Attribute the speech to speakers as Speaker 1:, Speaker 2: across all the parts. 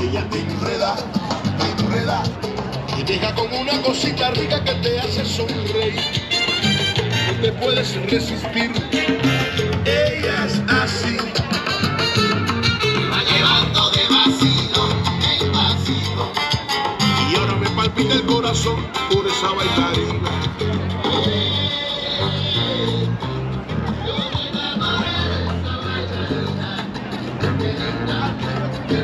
Speaker 1: Ella te enreda, te enreda, y deja con una cosita rica que te hace sonreír. No te puedes resistir. Ella es así. Va llevando de vacío de vacío. Y ahora me palpita el corazón por esa bailarina.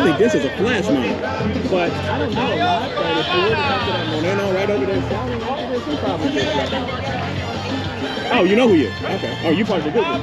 Speaker 2: don't think this is a flash mob. But I don't know a lot, but if you were to come to that Moreno right over there, probably, probably Oh, you know who you are? Okay. Oh, you part of the
Speaker 3: good one.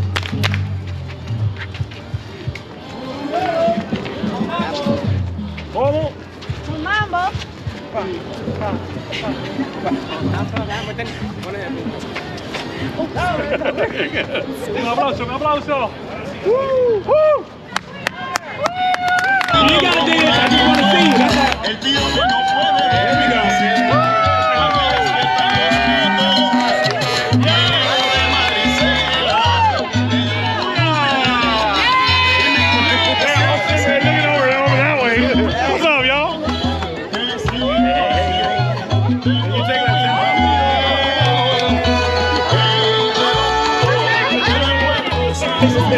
Speaker 4: un aplauso,
Speaker 3: un aplauso. Woo, woo.
Speaker 2: You gotta dance. I just want to see.
Speaker 1: El tío no puede.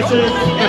Speaker 5: Texas.